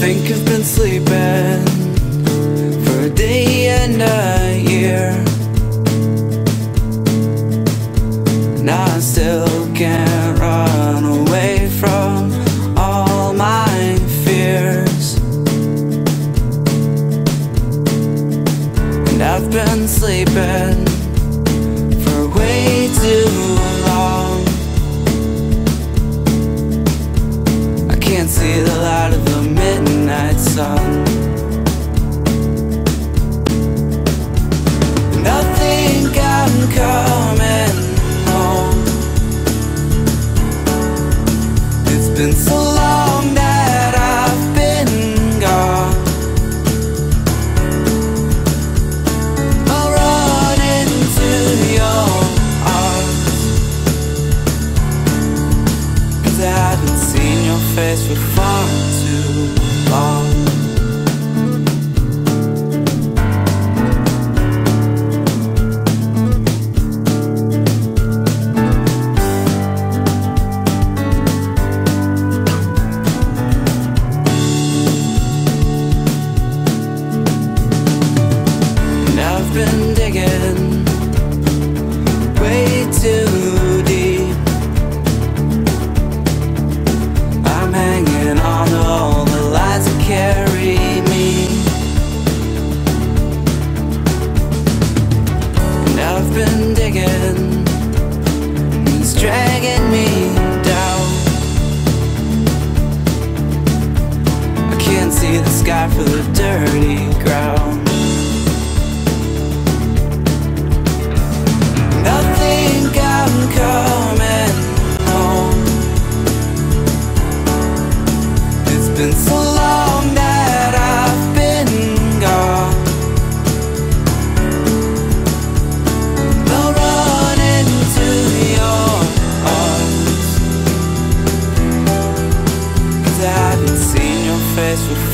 think I've been sleeping for a day and a year. And I still can't run away from all my fears. And I've been sleeping for way too long. I can't see the sun. Think I'm coming home. It's been so long that I've been gone. I'll run into your arms. Cause I haven't seen your face for far sky for the dirty ground. And I think I'm coming home. It's been so long that I've been gone. Run into your I haven't seen your face before.